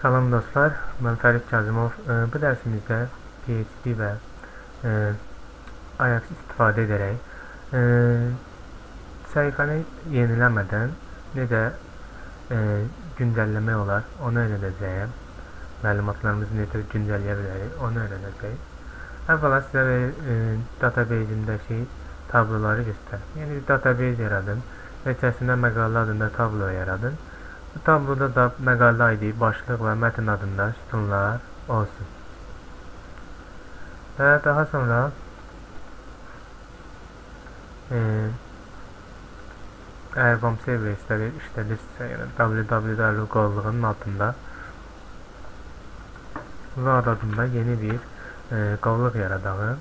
Salam dostlar, mən Fərid Kazımov. Bu dərsimizdə PHP və Ajax istifadə edərək səhifəni yeniləmədən necə güncəlləmək olar, onu öyrədəcəyəm. Məlumatlarımızı necə güncəlləyə bilərik, onu öyrənəcəyik. Əvvəla sizə database-imdəki tabloları göstərim. Yəni database yaradın və içərisində məqalə adında tablo yaradın. Bu tabloda da məqalə ID, başlıq və mətn adında sütunlar olsun. Və daha sonra e, əgər WAMP server istədir, işlədirsə, yəni www qovluğunun altında VAD adında yeni bir e, qovluq yaradağım.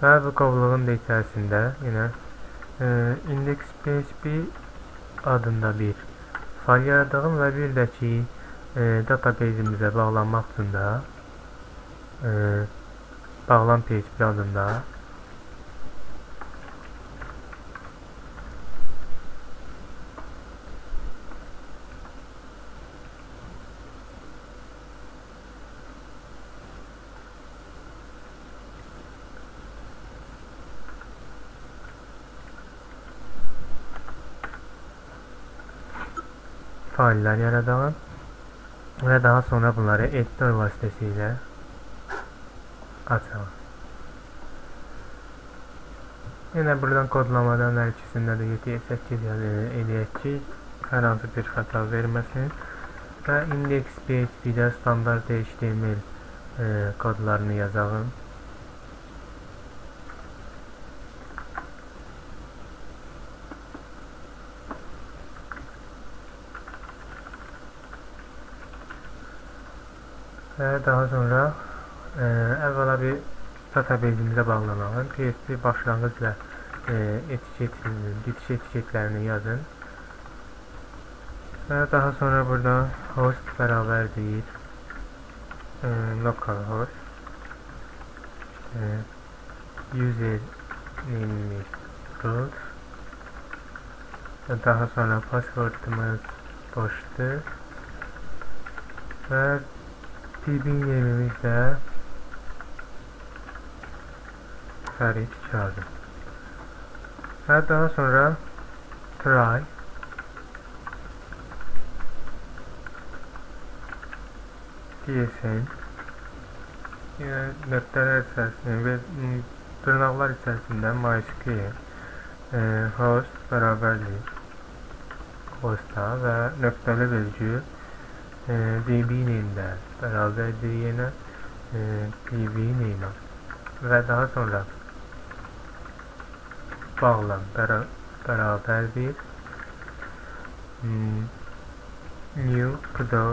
Və bu qovluğun da içərisində yenə index PHP adında bir fayl yaradığım və bir də ki e, database-imizə bağlanmaq üçün də e, bağlan PHP adında faillər yaradalım və daha sonra bunları editor vasitəsilə açalım. Yenə buradan kodlamadan hər ikisində də 7-8 eləyək ki, hər hansı bir xəta verməsin və index PHP-də standart HTML e, kodlarını yazalım. Və daha sonra ə, əvvəla bir database-imizə bağlamalıyım. PHP başlanğıcla ə, etiket, bitiş etiketlərini yazın. Və daha sonra burada host bərabərdir ə, localhost işte, user name'imiz root və daha sonra passwordımız boşdur və TV yerimizdə Fərid Kazım. Və daha sonra try DSN yəni nöqtələr içərisində və dırnaqlar içərisində MySQL e, host bərabərlik hosta və nöqtəli vergül e, DB name-də bərabərdir yenə e, PV neylə və daha sonra bağlam bəra bərabərdir hmm, new pdo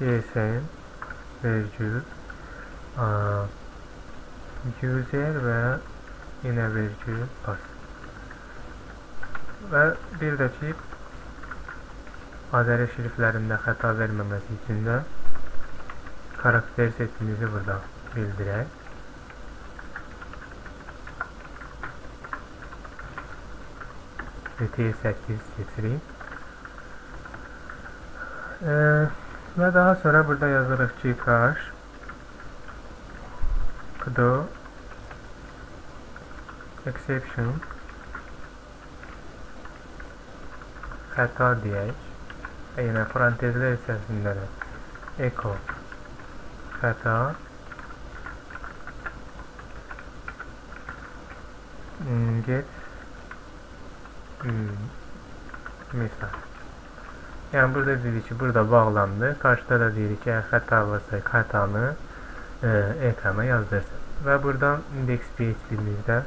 dsn vergül user və yenə vergül pas və bir də ki Azəri şriflərində xəta verməməsi üçün də karakter setimizi burada bildirək. VT8 seçirik. E, və daha sonra burada yazırıq ki, crash kdo exception xəta deyək yenə parantezlər içərisində də echo. Xəta get hmm, misal yəni burada dedik ki burada bağlandı qarşıda da deyirik ki xəta varsa xətanı e, ekrana yazdırsın və buradan index php-imizdə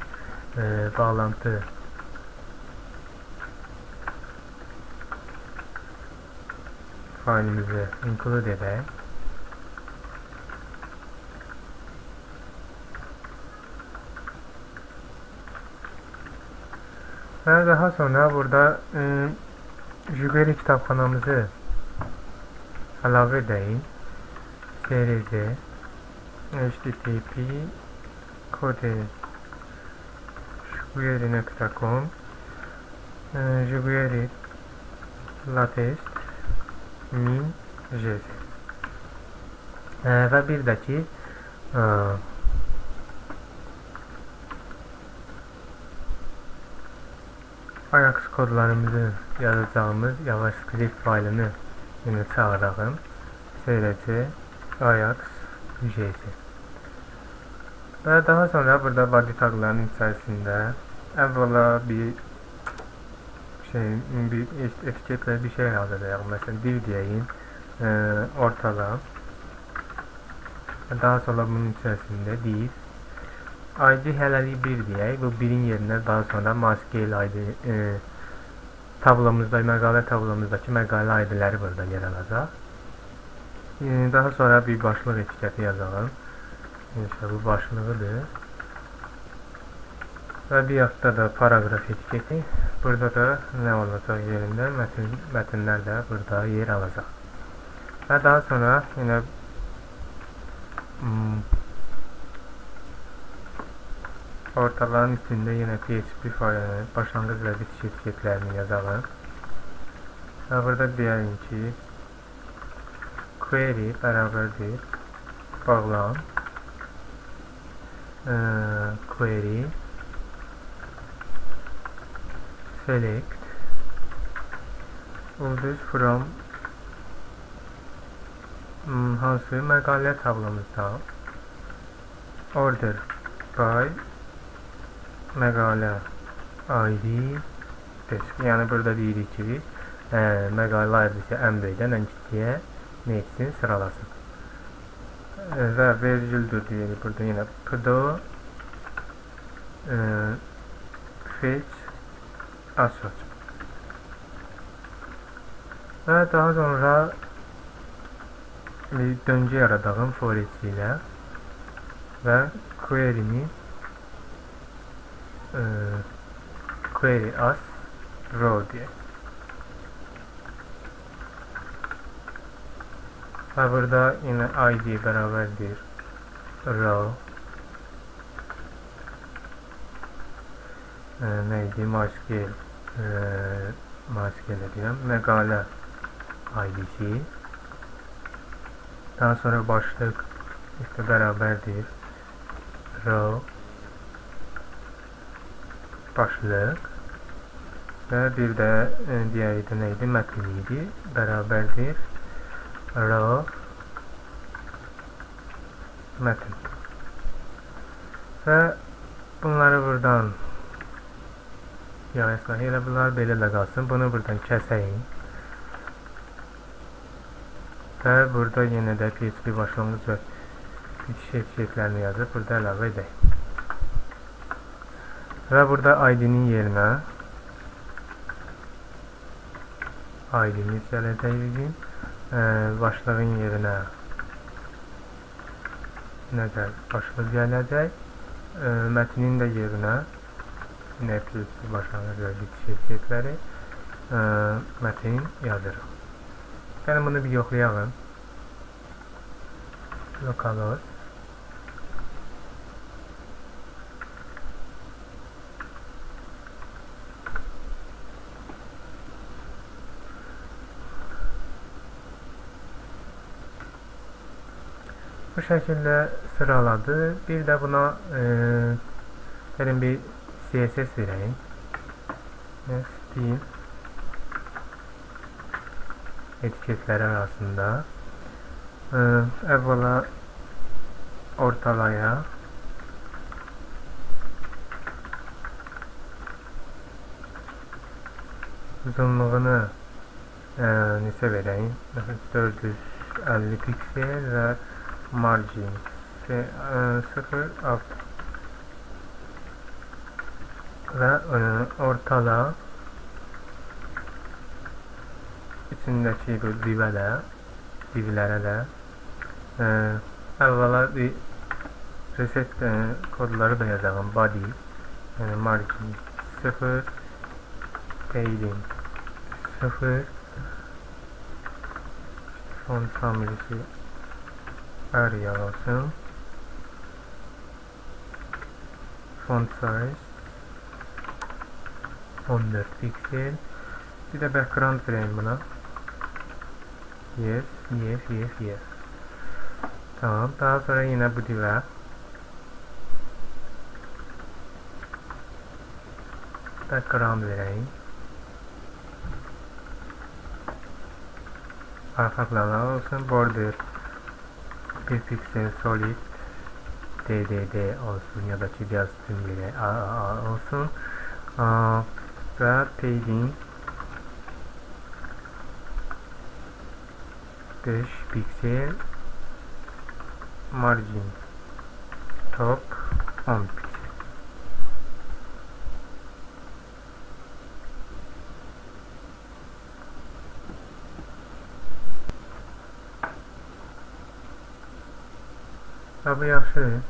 e, bağlantı failimizi include edelim. Ve daha sonra burada e, Jugeri kitapxanamızı əlavə edeyim. Serisi http kodejugeri.com e, Jugeri Lattes 1000 JC. E, və bir də ki e, Ajax kodlarımızı yazacağımız JavaScript faylını yenə çağıralım. Söyləcə Ajax JC. Və daha sonra burada body taglarının içərisində əvvəla bir şey bir etiketle bir şey yazacağım. Mesela div diyeyim. E, ortala. Daha sonra bunun içerisinde div ID hələlik 1 deyək. Bu 1-in yerinə daha sonra MySQL ID e, tablomuzda, məqalə tablomuzdakı məqalə ID-ləri burada yer alacaq. E, daha sonra bir başlıq etiketi yazalım. İşte bu başlığıdır. Və bir yaxda da paragraf etiketi. Burada da nə olacaq yerində? Mətin, mətinlər də burada yer alacaq. Və daha sonra yenə hmm, Ortaların üstünde yine PHP failinin başlangıç ve bitiş etiketlerini yazalım. Ve burada diyelim ki query beraberdir bağlam ee, query select ulduz from hmm, hansı məqalə tablomuzda order by məqalə ID disk. Yəni burada deyirik ki, biz ə, məqalə adresi ən böyükdən ən kiçiyə nə etsin, sıralasın. Ə, və vergüldür deyirik burada yenə pdo ə, fetch assert. Və daha sonra bir döngü yaradağım for each ilə və query-ni e, query as row diye. Ha burada yine id beraberdir row e, neydi MySQL e, MySQL diyorum Megala id'si daha sonra başlık işte beraberdir row başlıq və bir də e, digəri də nə idi? Mətn idi. Bərabərdir. Raw mətn. Və bunları buradan yayasına elə bunlar belə də qalsın. Bunu buradan kəsəyim. Və burada yenə də PHP başlanğıc və bitiş etiketlərini yazıb burada əlavə edək. Ve burada ID'nin yerine ID'miz gelecek bizim. Ee, başlığın yerine nədir? Başlıq gələcək. E, mətnin də yerinə Netflix başlanğıc və bitiş etiketləri e, mətin yazırıq. Gəlin bunu bir yoxlayalım. Localhost bu şekilde sıraladı. Bir de buna e, benim bir CSS vereyim. Steam etiketler arasında e, evvela ortalaya uzunluğunu e, nese vereyim. 450 piksel ve margin ve e, 0 alt ve e, ortada içindeki bu divələ divlərə də e, əvvəla bir reset e, kodları da yazalım body yani margin 0 padding 0 font family'si area olsun font size 14 piksel. Bir de background vereyim buna. Yes, yes, yes, yes. Tamam. Daha sonra yine bu dive. Background vereyim. Arka planlar olsun. Border 1 piksel solid DDD olsun ya da çiğdiyaz tümleri AAA olsun. Aa, ve padding 5 piksel margin top 10 piksel. Tabi yaxşı.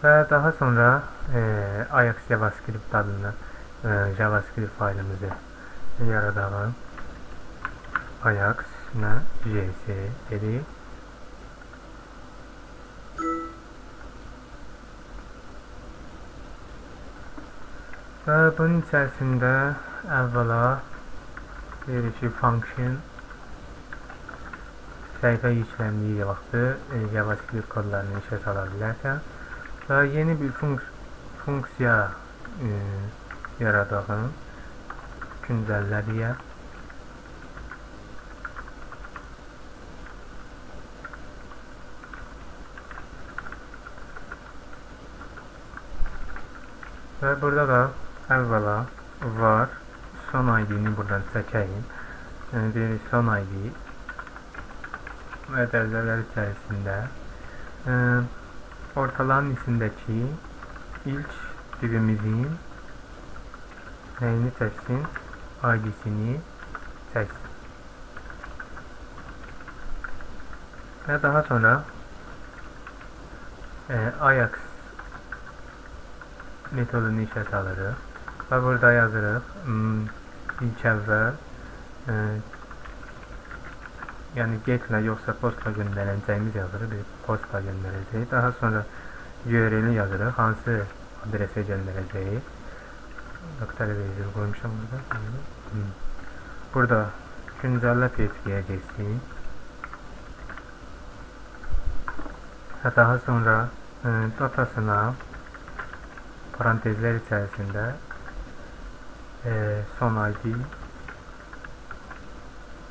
Və daha sonra e, Ajax JavaScript adında e, JavaScript faylımızı yaradalım. Ajax nə JS dedik. Və bunun içərisində əvvəla deyirik ki, function səhifə yükləndiyi vaxtı e, JavaScript kodlarını işə sala bilərsən və yeni bir funks funksiya e, yaradağım güncəllə deyə və burada da əvvəla var son ID-ni buradan çəkəyim. Yəni deyirik son ID və dərəcələr içərisində. E, ortaların içindəki ilk divimizin nəyini çəksin? ID-sini çəksin. Və daha sonra e, Ajax metodunu işə salırıq və burada yazırıq hmm, ilk əvvəl e, yəni getlə yoxsa postla göndərəcəyimiz yazırıq bir postla göndərəcəyik daha sonra URL-i yazırıq hansı adresə göndərəcəyik nöqtəli vergül qoymuşam burada. Hmm. burada güncəllə PHP-yə geçsin və daha sonra e, datasına parantezler içerisinde e, son ID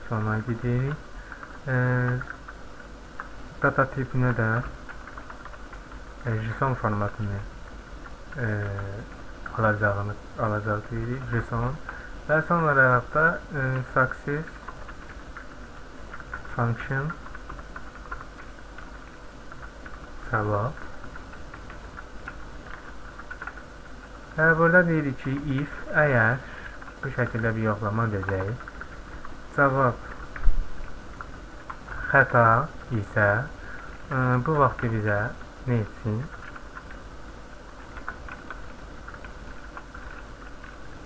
son ID değil e, data tipine de e, JSON formatını e, alacağını alacaq deyirik JSON və son olaraq da e, success function cevap Və burada deyirik ki, if əgər bu şəkildə bir yoxlama edəcəyik, cavab xəta isə ə, bu vaxt bizə nə etsin?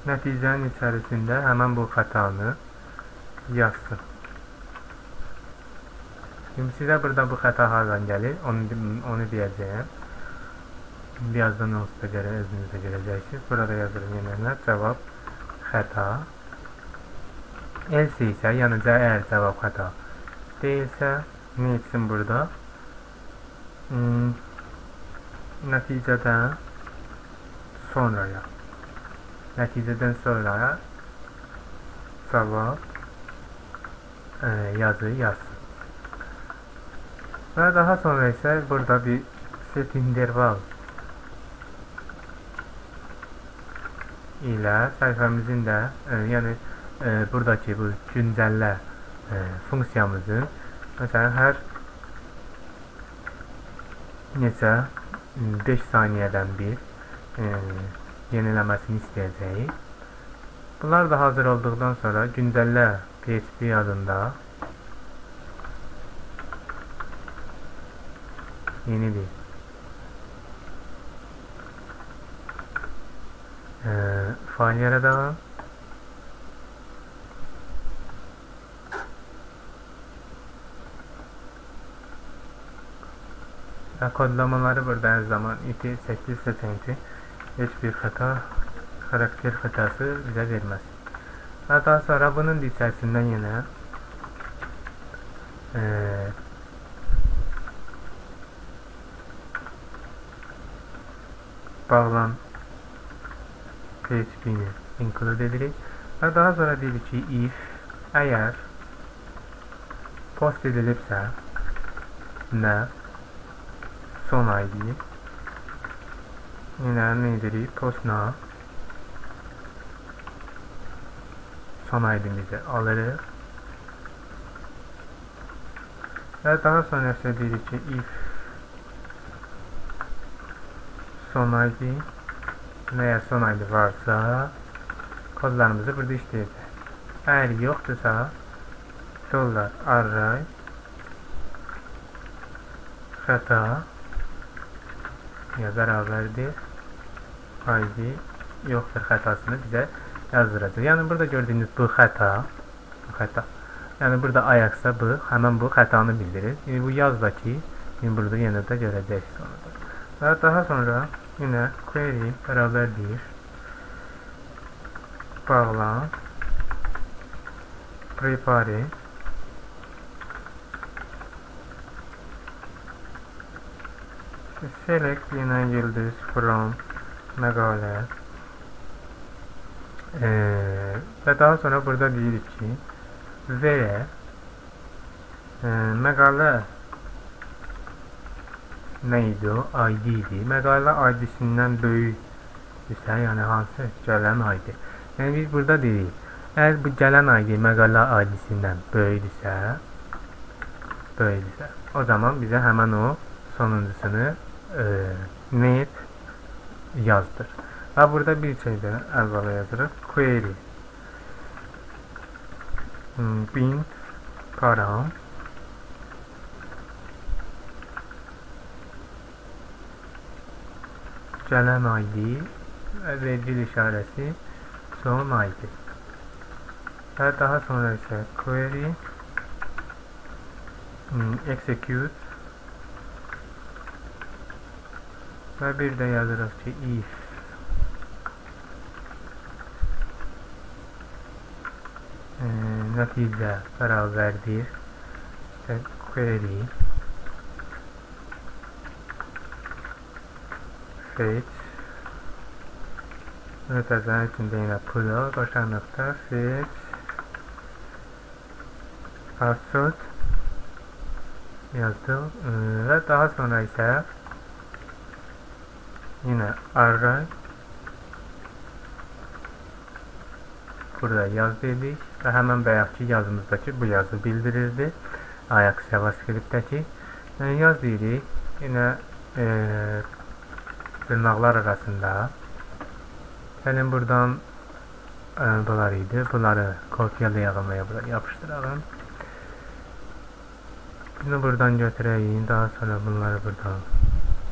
Nəticənin içərisində həmən bu xətanı yazsın. Şimdi sizə burada bu xəta hardan gəlir, onu, onu deyəcəyəm. Birazdan olsa göre özünüzde göreceksiniz. Burada yazılım yenilenler cevap hata. Else ise yanıca eğer cevap hata değilse ne etsin burada? Hmm, neticeden sonraya neticeden sonra cevap e, yazı yazsın. Ve daha sonra ise burada bir set interval ilə səhifəmizin də e, yəni e, buradakı bu güncəllə funksiyamızın məsələn hər neçə 5 saniyədən bir e, yeniləməsini istəyəcəyik. Bunlar da hazır olduqdan sonra güncəllə PHP adında yeni bir faal yaradağım. Və kodlamaları burada hər zaman iti 8 seçeneği heç bir xəta, xarakter xətası bizə verməz. Və daha sonra bunun içərisindən yenə e, bağlan PHP-ni include edirik. Və daha sonra deyirik ki, if əgər post edilibsə nə son ID yenə nə edirik post nə son ID'mizi alırıq və daha sonra isə deyirik ki, if. Son ID eğer son ID varsa kodlarımızı burada işleyeceğiz. Eğer yoksa dollar array hata ya beraberdir ID yoktur hatasını bize yazdıracaq. Yəni burada gördüyünüz bu xəta, bu xəta. Yəni burada ayaqsa bu, həmin bu xətanı bildirir. Yəni bu yazda ki, yəni burada yenə də görəcəksiniz onu da. Və daha sonra yine query beraberdir bağlan prepare select yine yıldız from megale ee, ve daha sonra burada deyirik ki ve e, megale neydi o? ID idi. Məqalə ID-sindən böyükdirsə, yəni hansı gələn ID. Yəni biz burada deyirik, əgər bu gələn ID məqalə ID-sindən böyükdirsə, böyükdirsə, o zaman bizə həmən o sonuncusunu e, net yazdır. Və burada bir şey də əvvəla yazırıq. Query hmm, bin param gələn ID və vergül işarəsi son ID. Və daha sonra isə query hmm, execute və bir də yazırıq ki if e, nəticə bərabərdir işte query fetch mütəzənin içində yenə pull başa nöqtə fetch password yazdım. Və daha sonra isə yine array burada yaz dedik və həmən bayaqki yazımızdakı bu yazı bildirirdi Ajax JavaScript-dəki yaz deyirik yine e, dırnaqlar arasında gəlin buradan ə, e, bunlar idi. Bunları kopyalayalım və bura yapışdıralım. Bunu buradan götürəyim. Daha sonra bunları buradan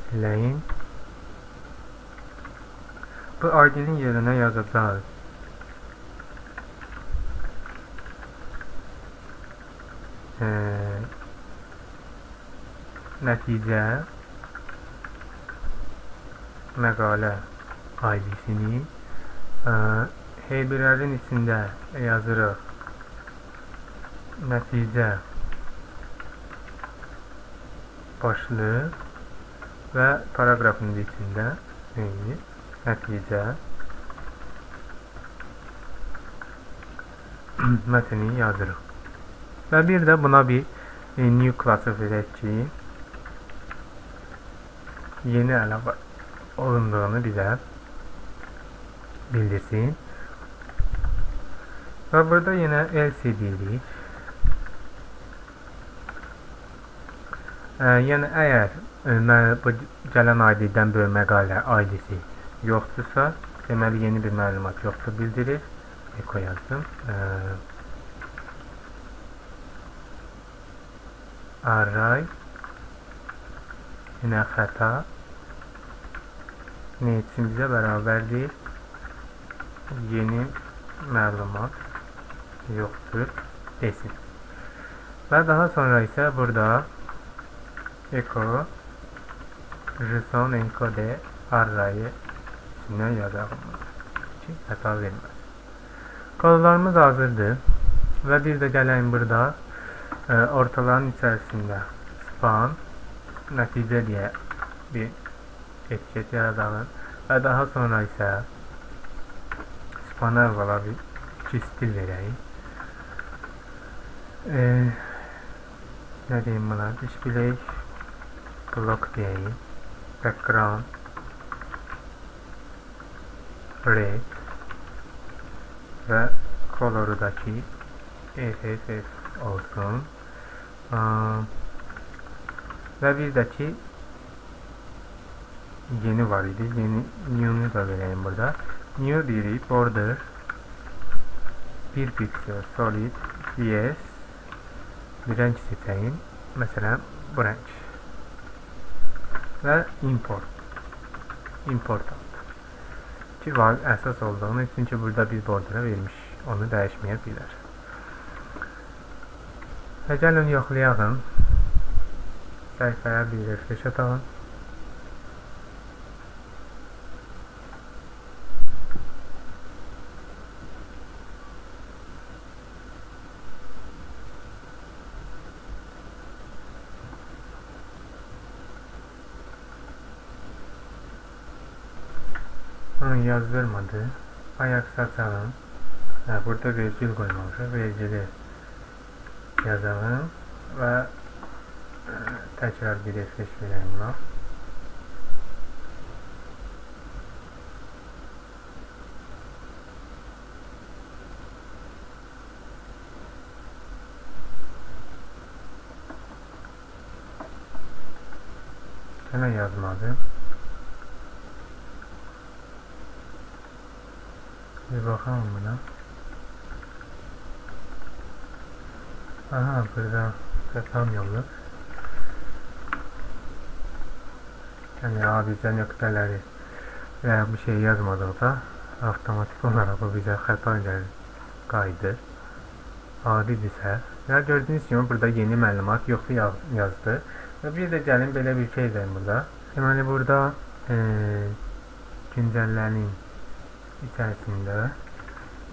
siləyim. Bu ID-nin yerinə yazacağız. Ee, nəticə məqalə ID-sini heybələrin içində yazırıq nəticə başlıq və paragrafın içində neyini nəticə mətni yazırıq. Və bir də buna bir e, new class verək ki, yeni əlavə alındığını bize bildirsin. Ve burada yine LCD'lik. Ee, yəni əgər e, bu gələn ID-dən böyük məqalə ID-si yoxdursa, deməli yeni bir məlumat yoxdur bildirir. Eko yazdım. Ee, array yine xəta niyetimizə bərabərdir. Yeni məlumat yoxdur desin. Və daha sonra isə burada echo Jason encode arrayı isimdən yazalım ki, xəta verməz. Kodlarımız hazırdır və bir də gələyim burada e, ortaların içərisində span nəticə deyə bir etiket yaradalım və daha sonra isə spana əvvəla bir iki stil verəyim. E, nə deyim buna? Display block deyəyim. Background red və color'dakı FFF olsun. Aa, və bir də ki yeni var idi. Yeni new'nu da vereyim burada. New deyirik border 1 pixel solid yes bir renk seçeyim. Mesela bu renk. Ve import. Import. Ki var əsas olduğunu çünki burada bir bordera vermiş. Onu dəyişməyə bilər. Və gəlin yoxlayalım. Səhifəyə bir refresh atalım. Onu yazdırmadı. Ayak satalım. Ha, burada virgül koymamışıq. Virgülü yazalım və e, təkrar bir refresh verəyim buna. Gene Bir bakalım buna. Aha burada reklam yolu. Yani abice noktaları veya bir şey yazmadığında avtomatik olarak o bize hata ile kaydır. Adidirsə. Ya gördüyünüz kimi burada yeni məlumat yoxu yazdı. Və bir də gəlin belə bir şey edəyim burada. Deməli burada e, güncəllərin içərisində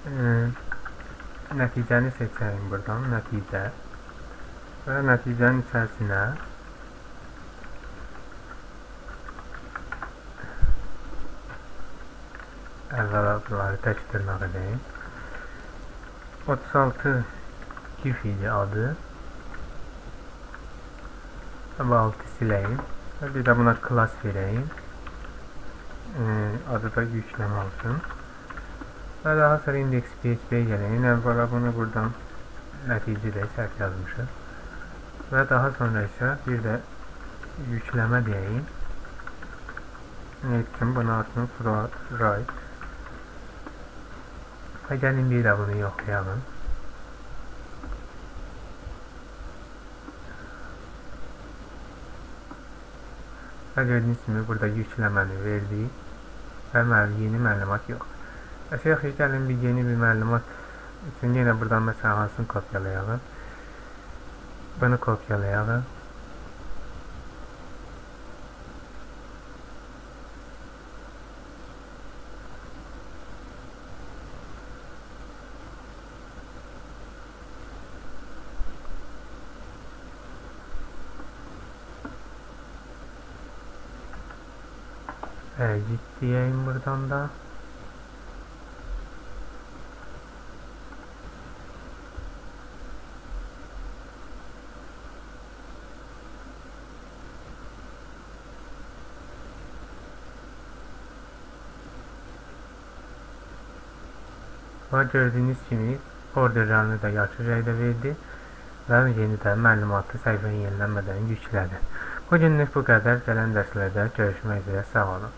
e, nəticəni seçəyim buradan, nəticə. Və nəticənin içərisinə əvvəla bunları tək dırnaq edəyim 36 GIF idi adı. Və altı siləyim. Və bir də buna class verəyim. E, adı da yükləmə olsun və daha sonra index PHP-yə gələyim əvvəla bunu buradan nəticədə səhv yazmışıq və daha sonra isə bir də yükləmə deyəyim etsin buna atın right. Və gəlin bir də bunu yoxlayalım və gördüyünüz kimi burada yükləməni verdik və yeni məlumat yox Əşə yaxı gəlin bir yeni bir məlumat üçün yenə buradan məsələn hansını kopyalayalım bunu kopyalayalım Evet, diyeyim buradan da. Və gördüyünüz kimi orderlərini də yaxşı rəydə verdi və yenidən məlumatı səhifəni yenilənmədən yüklədi. Bu günlük bu qədər. Gələn dərslərdə görüşmək üzrə. Sağ olun.